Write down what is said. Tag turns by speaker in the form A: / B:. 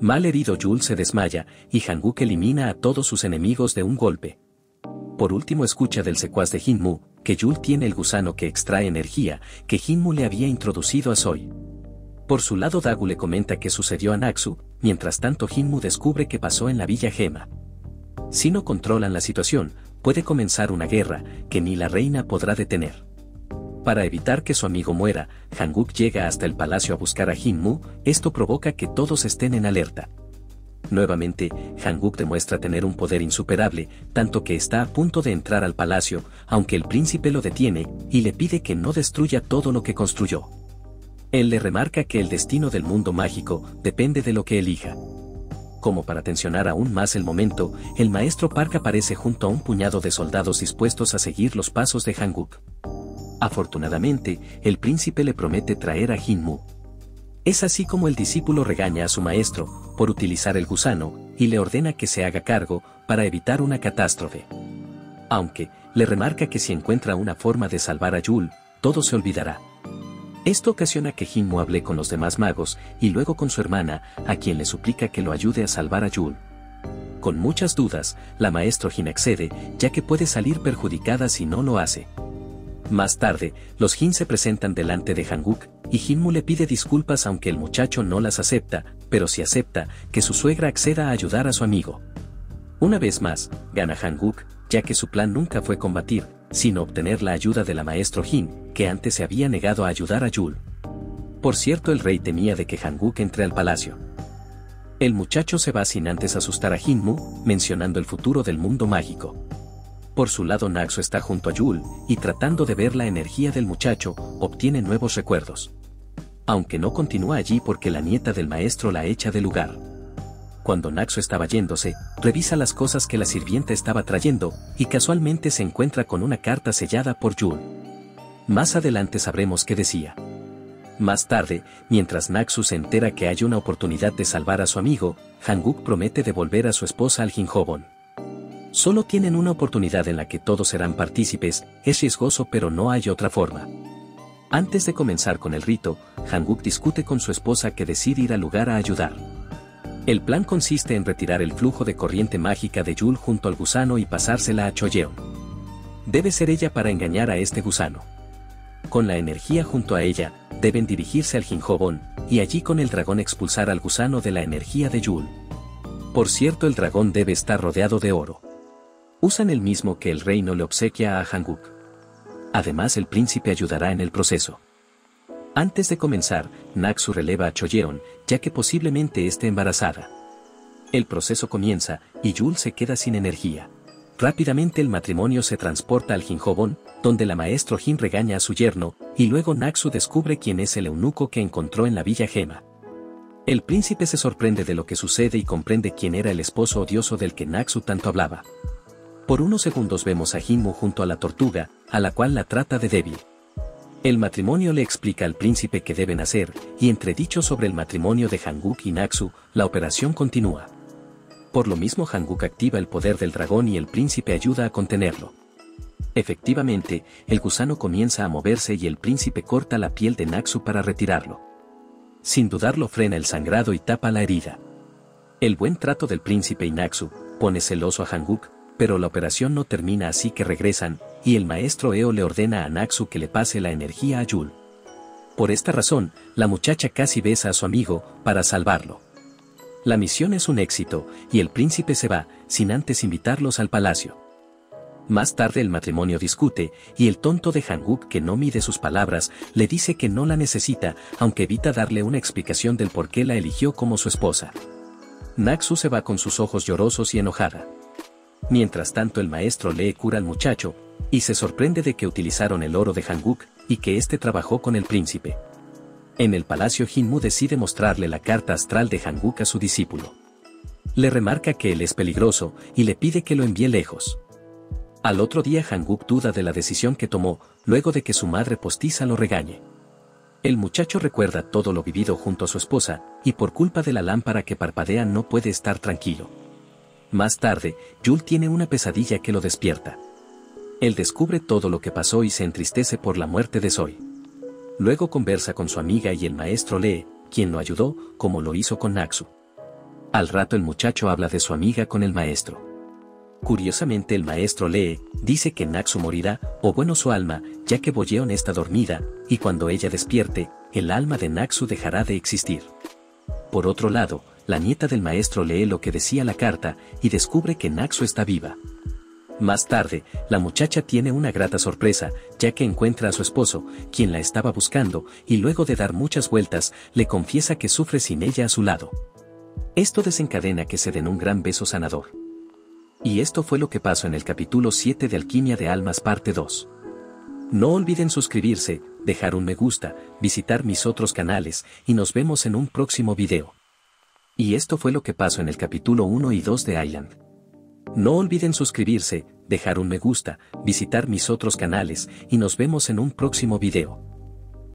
A: Mal herido Yul se desmaya, y Hanguk elimina a todos sus enemigos de un golpe. Por último escucha del secuaz de Hinmu, que Yul tiene el gusano que extrae energía, que Hinmu le había introducido a Soy. Por su lado Dagu le comenta que sucedió a Naxu, mientras tanto Hinmu descubre que pasó en la Villa Gema. Si no controlan la situación, puede comenzar una guerra, que ni la reina podrá detener. Para evitar que su amigo muera, Hanguk llega hasta el palacio a buscar a Hinmu, esto provoca que todos estén en alerta. Nuevamente, Hanguk demuestra tener un poder insuperable, tanto que está a punto de entrar al palacio, aunque el príncipe lo detiene, y le pide que no destruya todo lo que construyó. Él le remarca que el destino del mundo mágico depende de lo que elija. Como para tensionar aún más el momento, el maestro Park aparece junto a un puñado de soldados dispuestos a seguir los pasos de Hanguk. Afortunadamente, el príncipe le promete traer a Hinmu. Es así como el discípulo regaña a su maestro, por utilizar el gusano, y le ordena que se haga cargo, para evitar una catástrofe. Aunque, le remarca que si encuentra una forma de salvar a Yul, todo se olvidará. Esto ocasiona que Hinmu hable con los demás magos, y luego con su hermana, a quien le suplica que lo ayude a salvar a Yul. Con muchas dudas, la maestro Jin accede, ya que puede salir perjudicada si no lo hace. Más tarde, los Jin se presentan delante de Hanguk, y Jinmu le pide disculpas aunque el muchacho no las acepta, pero sí acepta que su suegra acceda a ayudar a su amigo. Una vez más, gana Hanguk, ya que su plan nunca fue combatir, sino obtener la ayuda de la maestro Jin, que antes se había negado a ayudar a Yul. Por cierto, el rey temía de que Hanguk entre al palacio. El muchacho se va sin antes asustar a Jinmu, mencionando el futuro del mundo mágico. Por su lado Naxo está junto a Yul, y tratando de ver la energía del muchacho, obtiene nuevos recuerdos. Aunque no continúa allí porque la nieta del maestro la echa de lugar. Cuando Naxo estaba yéndose, revisa las cosas que la sirvienta estaba trayendo, y casualmente se encuentra con una carta sellada por Yul. Más adelante sabremos qué decía. Más tarde, mientras Naxu se entera que hay una oportunidad de salvar a su amigo, Hanguk promete devolver a su esposa al Jinjobon. Solo tienen una oportunidad en la que todos serán partícipes, es riesgoso pero no hay otra forma. Antes de comenzar con el rito, Hanguk discute con su esposa que decide ir al lugar a ayudar. El plan consiste en retirar el flujo de corriente mágica de Yul junto al gusano y pasársela a Choyeon. Debe ser ella para engañar a este gusano. Con la energía junto a ella, deben dirigirse al Jinjobon, y allí con el dragón expulsar al gusano de la energía de Yul. Por cierto el dragón debe estar rodeado de oro usan el mismo que el reino le obsequia a Hanguk. Además el príncipe ayudará en el proceso. Antes de comenzar, Naxu releva a Choyeon, ya que posiblemente esté embarazada. El proceso comienza, y Yul se queda sin energía. Rápidamente el matrimonio se transporta al Jinjobon, donde la maestro Jin regaña a su yerno, y luego Naxu descubre quién es el eunuco que encontró en la Villa Gema. El príncipe se sorprende de lo que sucede y comprende quién era el esposo odioso del que Naxu tanto hablaba. Por unos segundos vemos a Hinmu junto a la tortuga, a la cual la trata de débil. El matrimonio le explica al príncipe qué deben hacer, y entre dichos sobre el matrimonio de Hanguk y Naxu, la operación continúa. Por lo mismo Hanguk activa el poder del dragón y el príncipe ayuda a contenerlo. Efectivamente, el gusano comienza a moverse y el príncipe corta la piel de Naxu para retirarlo. Sin dudarlo frena el sangrado y tapa la herida. El buen trato del príncipe y Naxu, pone celoso a Hanguk, pero la operación no termina así que regresan, y el maestro Eo le ordena a Naxu que le pase la energía a Yul. Por esta razón, la muchacha casi besa a su amigo, para salvarlo. La misión es un éxito, y el príncipe se va, sin antes invitarlos al palacio. Más tarde el matrimonio discute, y el tonto de Hanguk que no mide sus palabras, le dice que no la necesita, aunque evita darle una explicación del por qué la eligió como su esposa. Naxu se va con sus ojos llorosos y enojada. Mientras tanto el maestro lee cura al muchacho, y se sorprende de que utilizaron el oro de Hanguk, y que éste trabajó con el príncipe. En el palacio Jinmu decide mostrarle la carta astral de Hanguk a su discípulo. Le remarca que él es peligroso, y le pide que lo envíe lejos. Al otro día Hanguk duda de la decisión que tomó, luego de que su madre postiza lo regañe. El muchacho recuerda todo lo vivido junto a su esposa, y por culpa de la lámpara que parpadea no puede estar tranquilo. Más tarde, Yul tiene una pesadilla que lo despierta. Él descubre todo lo que pasó y se entristece por la muerte de Soy. Luego conversa con su amiga y el maestro Lee, quien lo ayudó, como lo hizo con Naxu. Al rato el muchacho habla de su amiga con el maestro. Curiosamente el maestro lee, dice que Naxu morirá, o bueno su alma, ya que Boyeon está dormida, y cuando ella despierte, el alma de Naxu dejará de existir. Por otro lado, la nieta del maestro lee lo que decía la carta, y descubre que Naxu está viva. Más tarde, la muchacha tiene una grata sorpresa, ya que encuentra a su esposo, quien la estaba buscando, y luego de dar muchas vueltas, le confiesa que sufre sin ella a su lado. Esto desencadena que se den un gran beso sanador. Y esto fue lo que pasó en el capítulo 7 de Alquimia de Almas parte 2. No olviden suscribirse, dejar un me gusta, visitar mis otros canales, y nos vemos en un próximo video. Y esto fue lo que pasó en el capítulo 1 y 2 de Island. No olviden suscribirse, dejar un me gusta, visitar mis otros canales, y nos vemos en un próximo video.